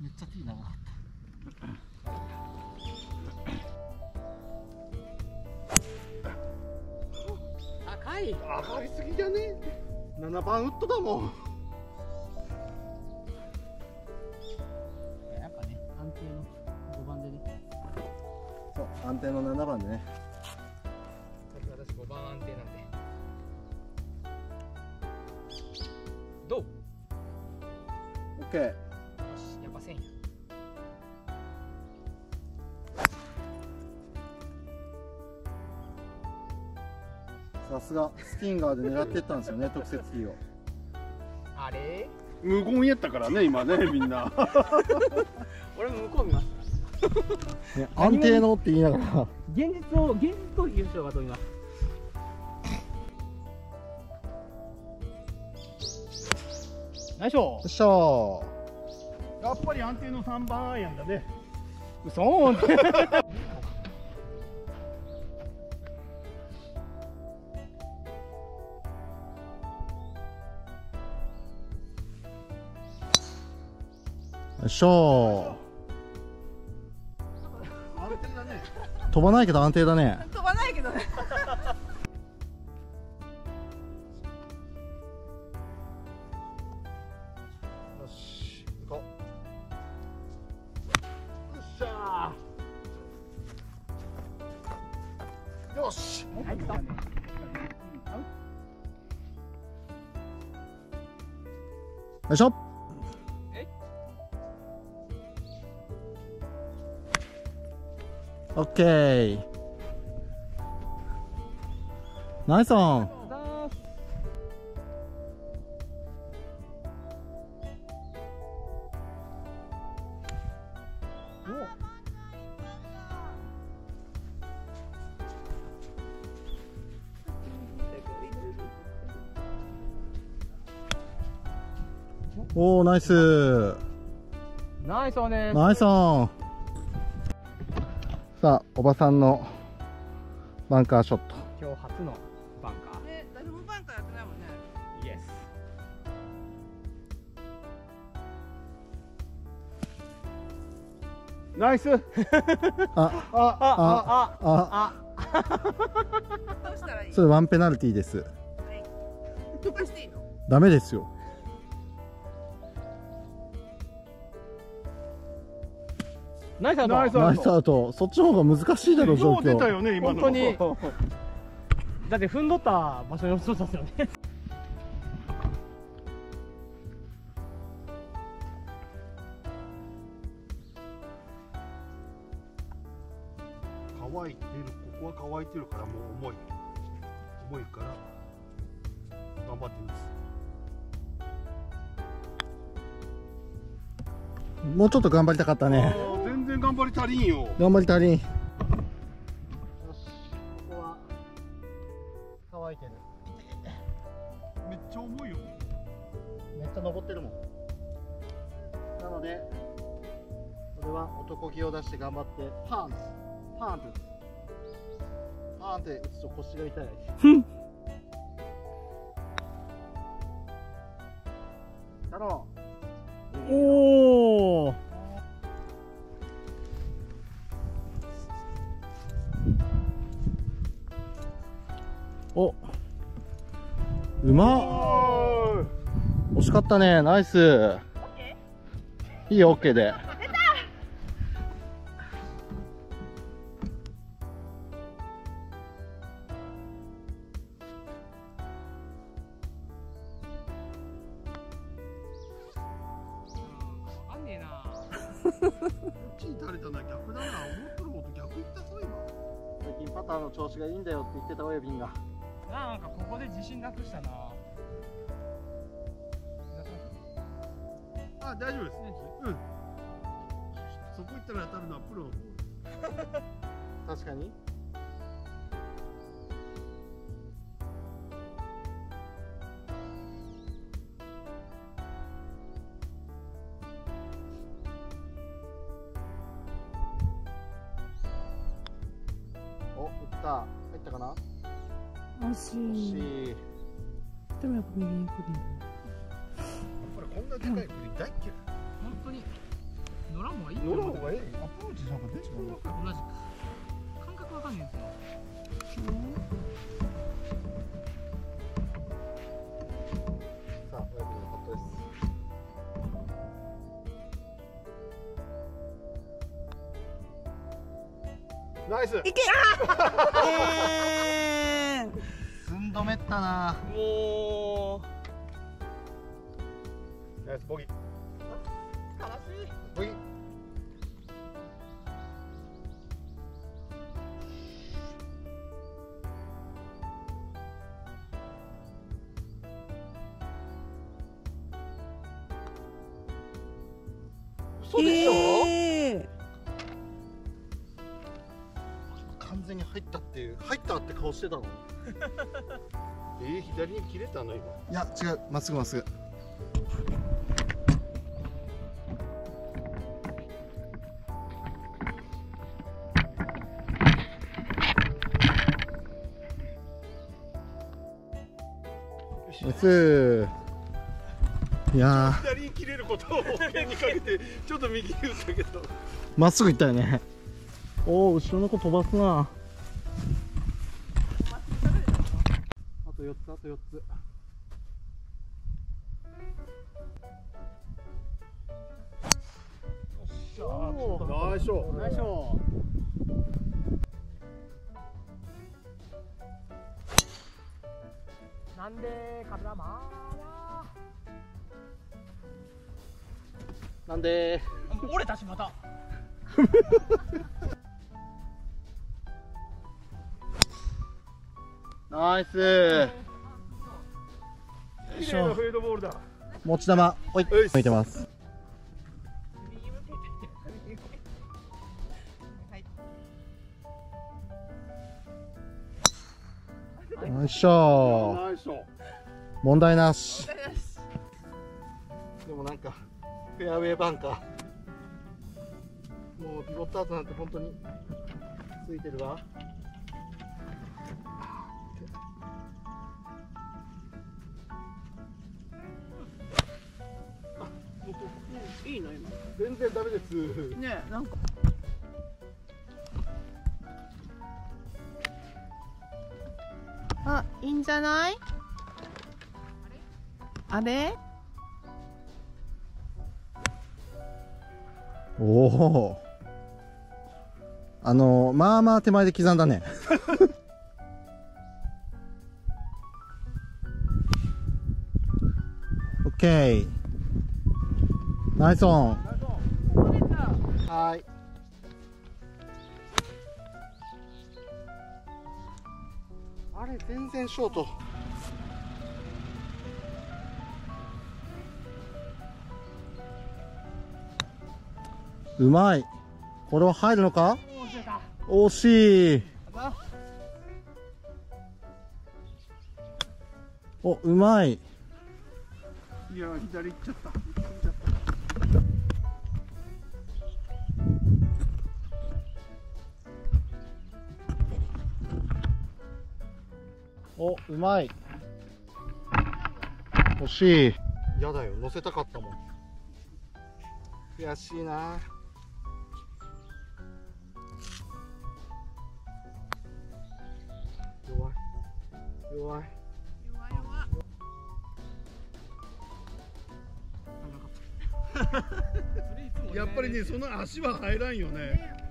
めっちゃ T 長かった。高い。上がりすぎじゃね？7番ウッドだもん。やっぱね安定の5番でね。そう安定の7番でね。私5番安定なんで。どうよ OK さすがスティンガーで狙ってったんですよね特設キーを。あれ？無言やったからね今ねみんな。俺も向こう見ます。ね安定のって言いながら。現実を現実逃避しようかと思います。ナイスよっしゃー。やっぱり安定の3番アイアンだね。嘘しゃー安定だね飛ばないけど安定だね。飛ばないけどね。よし行こよっしゃ。うよしはい来たよいしょオッケーナイスオン。おおナイス。ナイスオンです。ナイスオンさあおばさんのバンカーショット。今日初のバンカね誰もバンカーやってないもんね。ーイエス。ナイス ああああどうしたらいい？それワンペナルティーです。はい。飛ばしていいの？ダメですよナイスアウト。ナイスアウト。ナイスアウト。そっちの方が難しいだろう状よう出た況よね今の。本当に。だって踏んどった場所に落ちとったんですよね。乾いてるここは乾いてるからもう重い。重いから頑張って打つ。もうちょっと頑張りたかったね然頑張り足りんよ。頑張り足りん。よしここは乾いてる。めっちゃ重いよ。めっちゃ登ってるもん。なのでこれは男気を出して頑張ってパンツ。パンって打つパンって打つと腰が痛い。だろおかったね。ナイス。いいよ OK で。わかんねえな。こっちに垂れたのは逆だな。思っとること逆言ったぞ今。最近パターの調子がいいんだよって言ってた親瓶が。なんかここで自信なくしたなあ大丈夫です。うん。そこ行ったら当たるのはプロのボール確かになでかいグリーン大っ嫌い本当に乗らん方がいい乗る思う方がいいアプローチなんか出ちゃうの同じく感覚わかんないんですよさあ、親子のカットです。ナイスえ寸止めったな。もナイスボギー。ボギー。嘘でしょ、え完全に入ったっていう入ったって顔してたの。えー、左に切れたの今。いや違う。まっすぐまっすぐいや左に切れることを保険にかけてちょっと右に打ったけど。まっすぐ行ったよね。おお後ろの子飛ばすな。あと4つあと4つ。おー。ナイスショーなんでカメラマなんでン折れたしまたナイスよいしょフェードボールだ持ち玉おいよし向いてますよいしょ。問題なし。でもなんかフェアウェイバンカー。もうピボットアートなんて本当についてるわ。いいの今。全然ダメです。ねなんかいいんじゃない？あれ？おおあのまあまあ手前で刻んだね。オッケー。ナイスオン。はいあれ全然ショート。うまい。これは入るのか？惜しい。おうまい。いや左行っちゃった。おうまい。惜しい。やだよ乗せたかったもん。悔しいな。弱い。弱い。やっぱりねその足は入らんよね。オ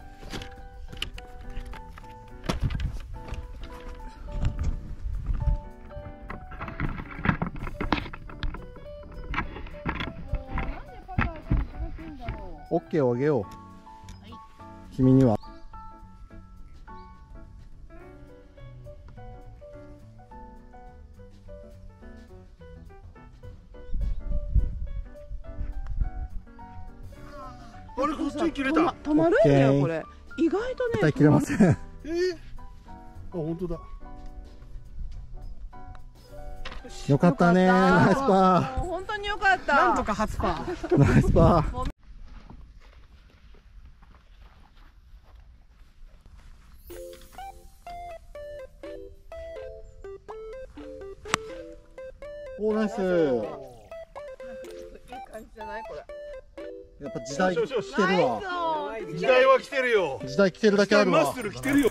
ッケーをあげよう、君には。あれこっちに切れた。あ止まるんだよこれ。意外とね絶対切れません。えー、あ本当だ。よかったねナイスパもう本当によかった。なんとか初パー。ーナイスパーおーナイスいい感じじゃない？これ。やっぱ時代来てるわ。時代は来てるよ。時代来てるだけあるわ。マッスル来てるよ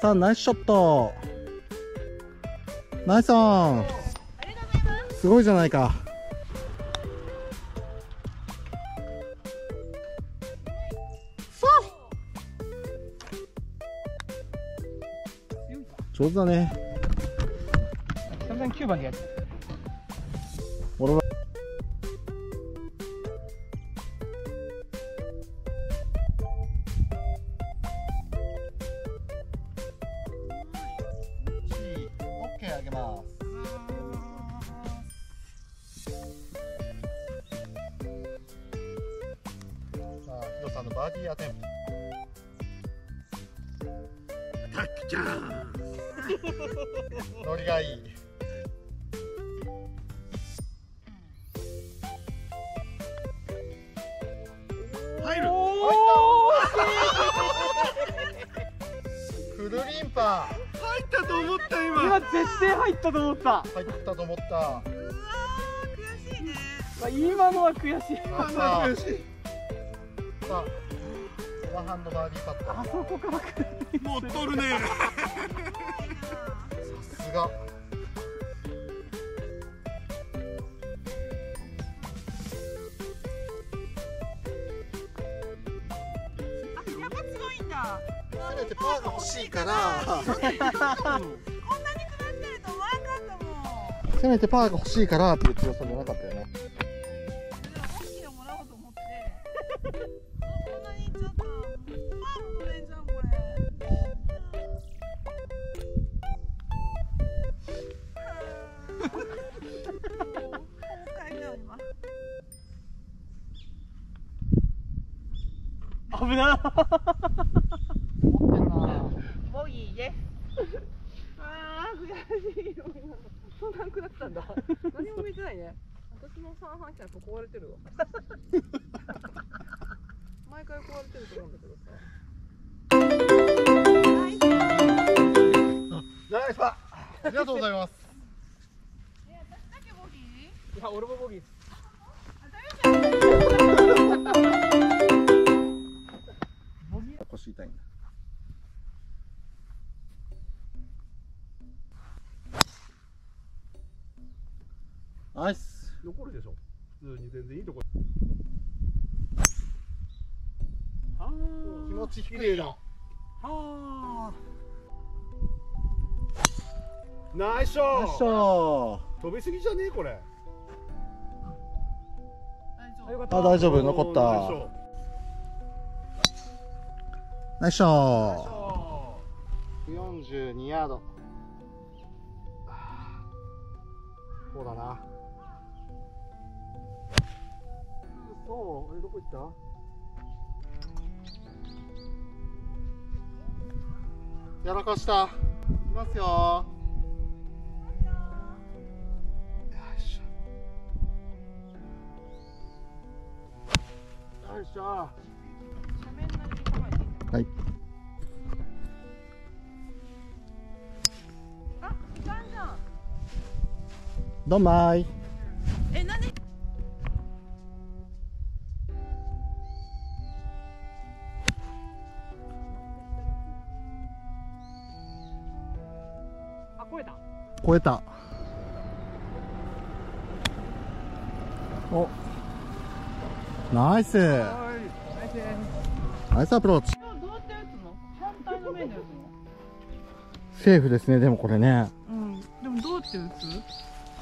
さんナイスショット。ナイスオンすごいじゃないか。上手だね。久々に9番でやっノリがいい。入る。フルリンパ。入ったと思った今。今絶対入ったと思った。入ったと思った。まあ今のは悔しい。さあさあさあオバハンドバーディーパット。あそこから来る。持っとるねさすがやっぱ強いんだ。せめてパーが欲しいから。せめてパーが欲しいからっていう強さじゃなかったよね持ってんな。ボギーですあー悔しい。よそんなんくなったんだ。何も見てないね。私の三半期は壊れてるわ。毎回壊れてると思うんだけどさ。ナイスパー。ありがとうございます。え私だけボギー？いや俺もボギー。です腰痛いんだナイス。残るでしょ。普通に全然いいとこ。あ気持ち低いな。あナイスショよいしょ飛びすぎじゃねえこれ。あ大丈夫。残ったナイスショー。ョ42ヤード。こうだな。そう？えどこ行った？やらかした。いきますよ。よいしょはい。あいかんじゃんどんまい。えなんであ超えた。超えた。お。ナイス。ナイスアプローチセーフですねでもこれね。うん。でもどうやって打つ？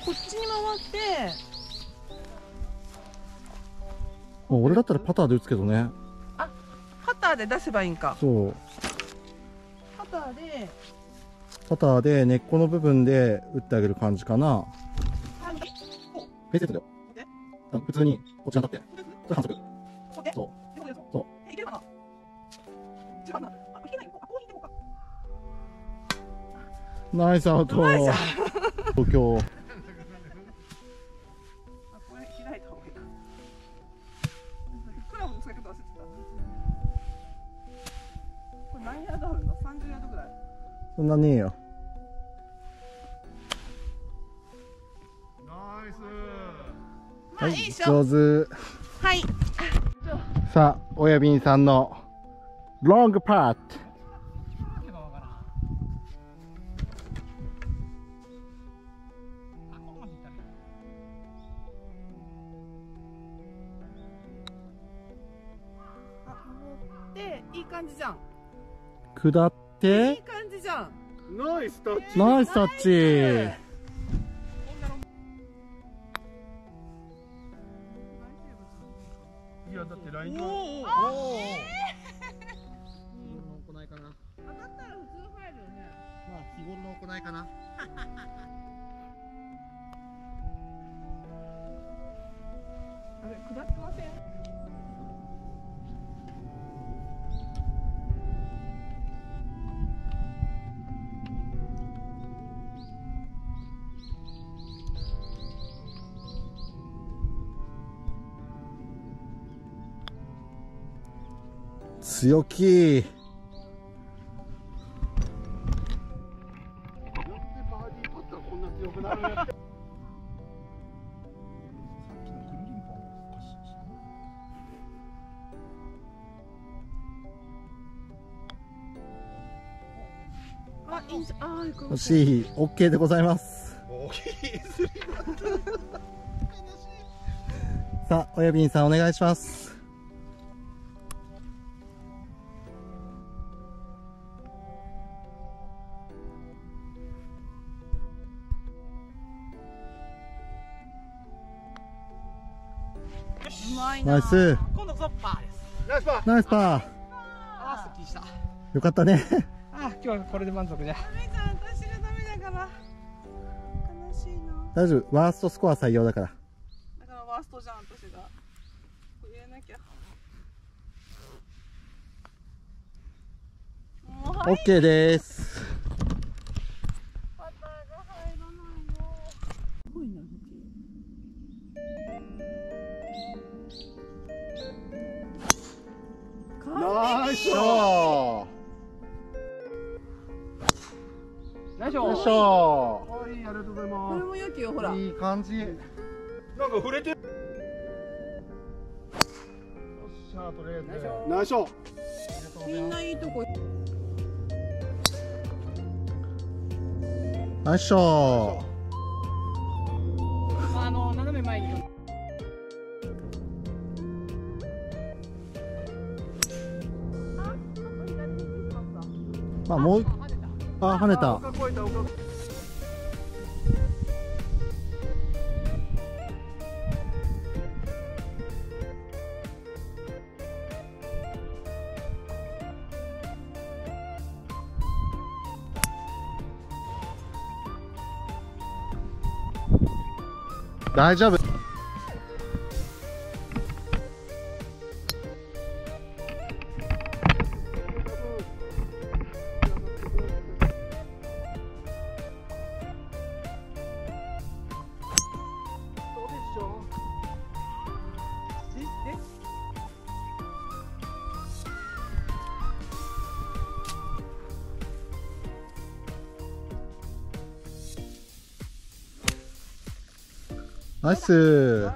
こっちに回って。俺だったらパターで打つけどね。パターで出せばいいんか。そう。パターで。パターで根っこの部分で打ってあげる感じかな。反対フェイスセットだ普通にこっちに立って。それ反則ナイスアウト。東京。ヤードあるの？30ヤードぐらい。そんなねえよ。ナイス。まあいいでしょ上手。はい。さあ親便さんのロングパット感じじゃん。下っいいて感じじゃん。ナイスタッチ。ナイスタッチあー欲しい。OK でございます。さあ親便さんお願いしますナイス。今度こそパーです。ナイスパー。ナイスパあーすっきりした。ーよかったね。あー今日はこれで満足じゃダメじゃん私がダメだから。悲しいな。大丈夫。ワーストスコア採用だから。だからワーストじゃん私が。これ入れなきゃ。もう入っ OK ですナイス。よいしょよいしよいしょはいありがとうございこれまも良きよほら。いい感じ。よっすなんか触れてる。しゃとりあえず。ナイスショットみんないいとこ。ナイスショああもうあ跳ねた。大丈夫。ナイス。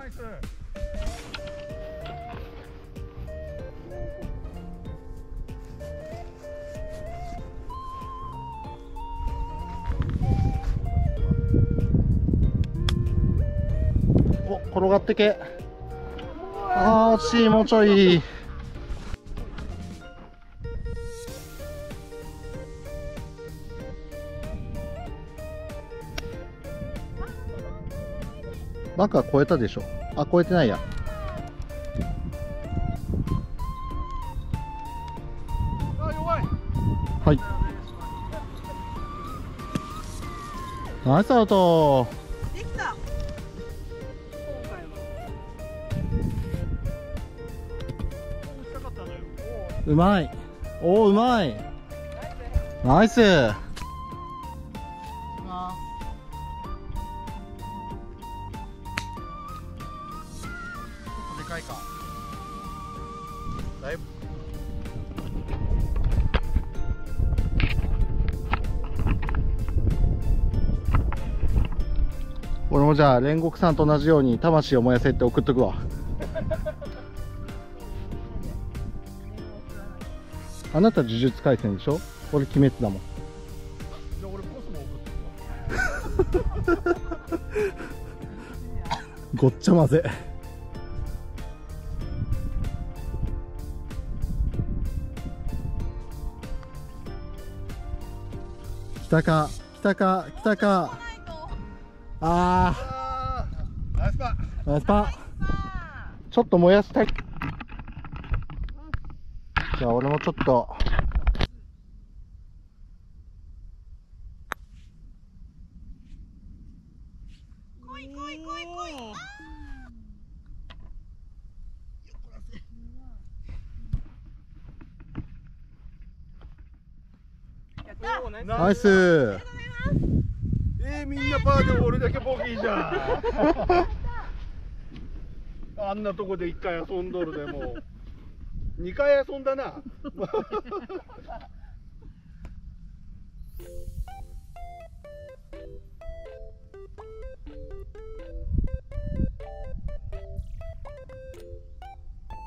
お転がってけ。あー惜しいもうちょい。バンカー超えたでしょ？あ超えてないや。はい。ナイスアウト。できた。うまい。おおうまい。ナイスじゃあ煉獄さんと同じように魂を燃やせって送っとくわ。あなた呪術廻戦でしょ？俺鬼滅だもん。じゃ俺コスモ送っとくわごっちゃ混ぜ。来たか来たか来たか。ああー。ナイスパー。ナイスパちょっと燃やしたい。じゃあ俺もちょっと。ナイスえー、みんなパーで俺だけボギーじゃんあんなとこで一回遊んどるでもう。二回遊んだな。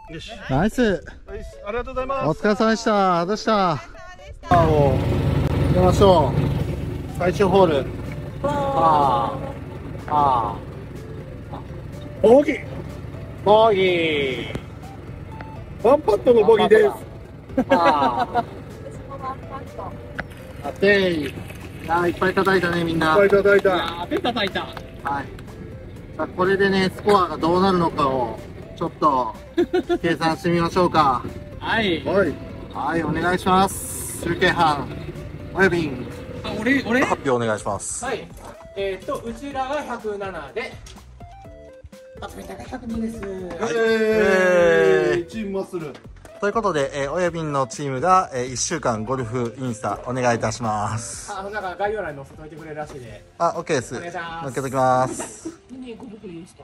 よし。ナイス。はいありがとうございます。お疲れ様でした。どうした？パーを出ましょう。最終ホールパー。パー。ボギー。ボギー。ワンパットのボギーです。パーあていいいっぱい叩いたねみんな。いただいた。手叩いた。はい。さあこれでねスコアがどうなるのかをちょっと計算してみましょうか。はい。はい。はいお願いします。集計班およびん。あ俺俺？発表お願いします。はいえー、っとうちらが107で。あとみんなが102です。えー、チームマッスル。ということで、えー、おやびんのチームが、えー、1週間ゴルフインスタお願いいたします。あなんか概要欄に載せといてくれるらしいで。あ、OK です。お願いします。乗っけときます。2年5僕でいいですか